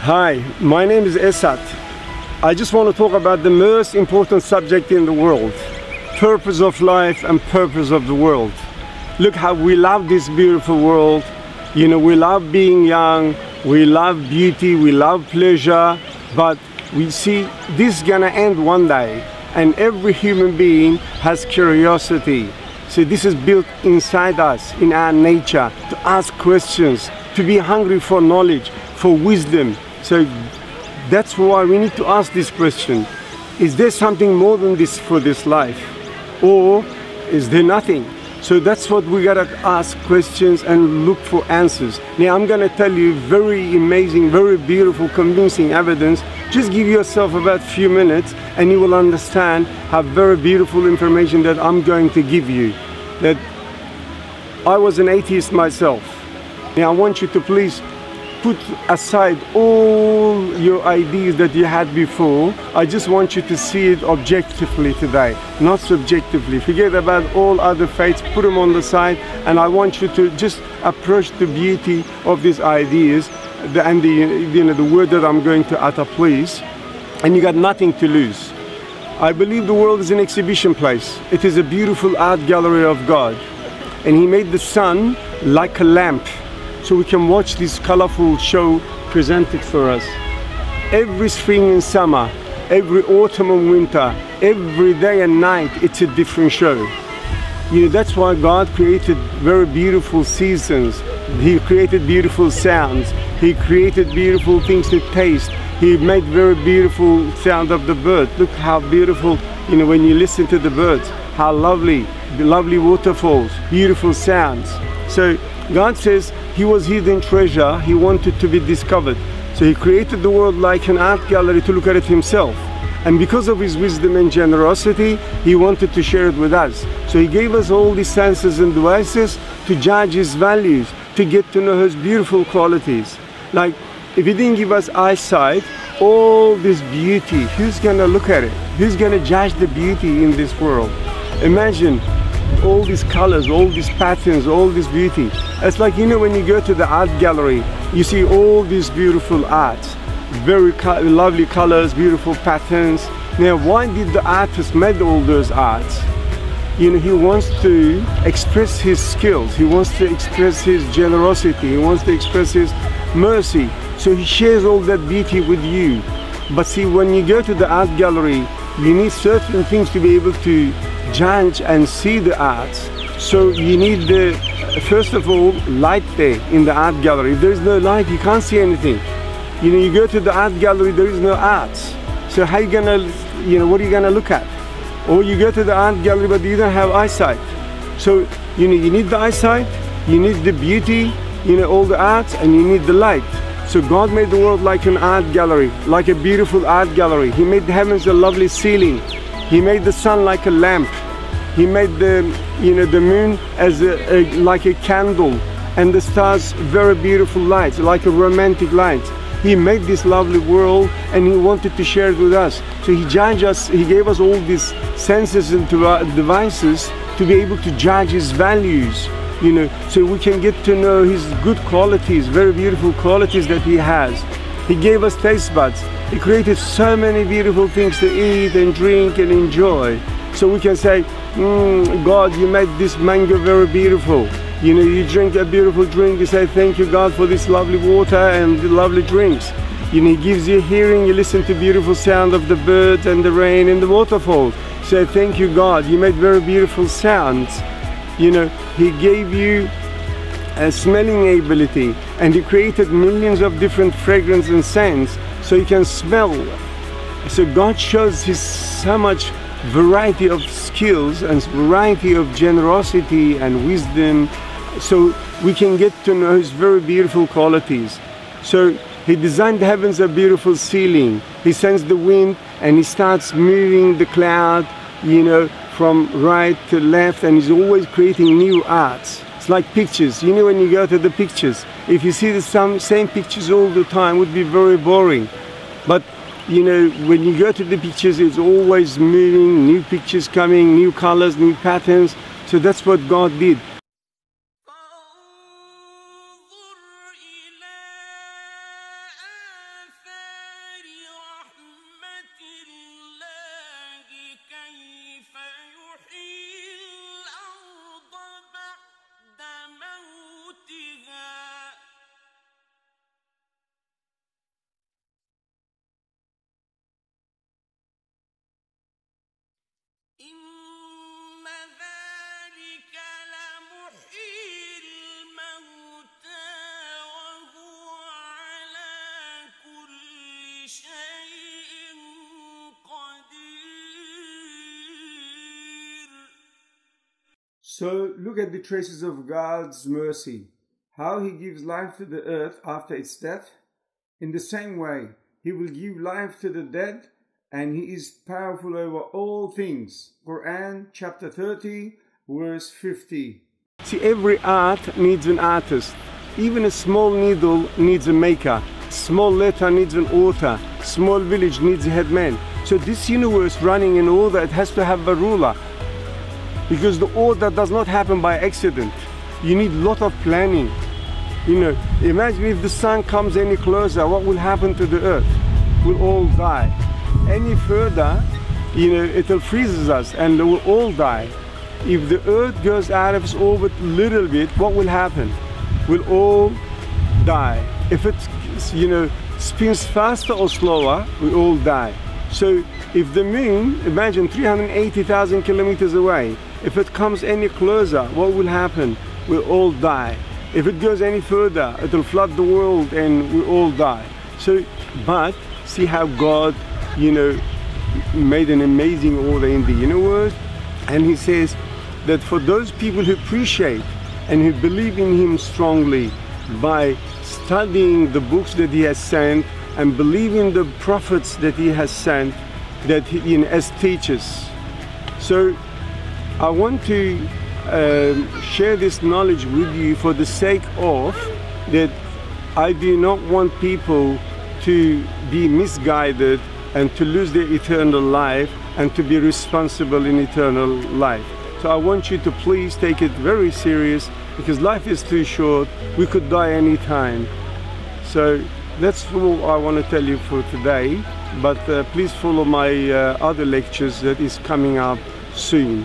Hi, my name is Esat. I just want to talk about the most important subject in the world purpose of life and purpose of the world. Look how we love this beautiful world. You know, we love being young, we love beauty, we love pleasure, but we see this is gonna end one day, and every human being has curiosity. So this is built inside us, in our nature, to ask questions, to be hungry for knowledge, for wisdom. So that's why we need to ask this question. Is there something more than this for this life? Or is there nothing? So that's what we gotta ask questions and look for answers. Now I'm gonna tell you very amazing, very beautiful, convincing evidence. Just give yourself about a few minutes and you will understand how very beautiful information that I'm going to give you. That I was an atheist myself. Now I want you to please put aside all your ideas that you had before. I just want you to see it objectively today, not subjectively. Forget about all other faiths, put them on the side, and I want you to just approach the beauty of these ideas the, and the, you know, the word that I'm going to utter, please. And you got nothing to lose. I believe the world is an exhibition place. It is a beautiful art gallery of God. And He made the sun like a lamp so we can watch this colorful show presented for us. Every spring and summer, every autumn and winter, every day and night, it's a different show. You know, that's why God created very beautiful seasons. He created beautiful sounds. He created beautiful things to taste. He made very beautiful sound of the bird. Look how beautiful, you know, when you listen to the birds, how lovely, lovely waterfalls, beautiful sounds. So God says he was hidden treasure, he wanted to be discovered. So he created the world like an art gallery to look at it himself. And because of his wisdom and generosity, he wanted to share it with us. So he gave us all these senses and devices to judge his values, to get to know his beautiful qualities. Like, if he didn't give us eyesight, all this beauty, who's gonna look at it? Who's gonna judge the beauty in this world? Imagine all these colors, all these patterns, all this beauty. It's like, you know, when you go to the art gallery, you see all these beautiful art, very co lovely colors, beautiful patterns. Now, why did the artist make all those arts? You know, he wants to express his skills, he wants to express his generosity, he wants to express his mercy. So he shares all that beauty with you. But see, when you go to the art gallery, you need certain things to be able to judge and see the art. So you need the, first of all, light there in the art gallery. If there is no light, you can't see anything. You know, you go to the art gallery, there is no art. So how you gonna, you know, what are you gonna look at? Or you go to the art gallery, but you don't have eyesight. So, you know, you need the eyesight, you need the beauty, you know, all the art, and you need the light. So God made the world like an art gallery, like a beautiful art gallery. He made the heavens a lovely ceiling. He made the sun like a lamp. He made the, you know, the moon as a, a, like a candle and the stars very beautiful lights, like a romantic light. He made this lovely world and he wanted to share it with us. So he judged us, he gave us all these senses and devices to be able to judge his values, you know, so we can get to know his good qualities, very beautiful qualities that he has. He gave us taste buds. He created so many beautiful things to eat and drink and enjoy. So we can say, mm, God, you made this mango very beautiful. You know, you drink a beautiful drink, you say, thank you, God, for this lovely water and the lovely drinks. You know, he gives you hearing, you listen to beautiful sound of the birds and the rain and the waterfalls. Say, thank you, God, you made very beautiful sounds. You know, he gave you a smelling ability and he created millions of different fragrance and scents so you can smell. So god shows his so much variety of skills and variety of generosity and wisdom so we can get to know his very beautiful qualities. So he designed the heavens a beautiful ceiling. He sends the wind and he starts moving the cloud you know from right to left and he's always creating new arts It's like pictures. You know when you go to the pictures, if you see the same, same pictures all the time, would be very boring. But you know, when you go to the pictures, it's always moving, new pictures coming, new colors, new patterns. So that's what God did. So look at the traces of God's mercy, how He gives life to the earth after its death. In the same way, He will give life to the dead, and He is powerful over all things. Quran chapter 30, verse 50. See, every art needs an artist. Even a small needle needs a maker. Small letter needs an author. Small village needs a headman. So this universe running in order, it has to have a ruler because the order does not happen by accident. You need a lot of planning. You know, imagine if the sun comes any closer, what will happen to the earth? We'll all die. Any further, you know, it'll freezes us and we'll all die. If the earth goes out of its orbit a little bit, what will happen? We'll all die. If it, you know, spins faster or slower, we all die. So if the moon, imagine 380,000 kilometers away, if it comes any closer, what will happen? We'll all die. If it goes any further, it will flood the world and we all die. So, but see how God, you know, made an amazing order in the universe. And he says that for those people who appreciate and who believe in him strongly by studying the books that he has sent and believing the prophets that he has sent that he, know, as teachers. So I want to um, share this knowledge with you for the sake of that I do not want people to be misguided and to lose their eternal life and to be responsible in eternal life. So I want you to please take it very serious because life is too short. We could die anytime. So that's all I want to tell you for today. But uh, please follow my uh, other lectures that is coming up soon.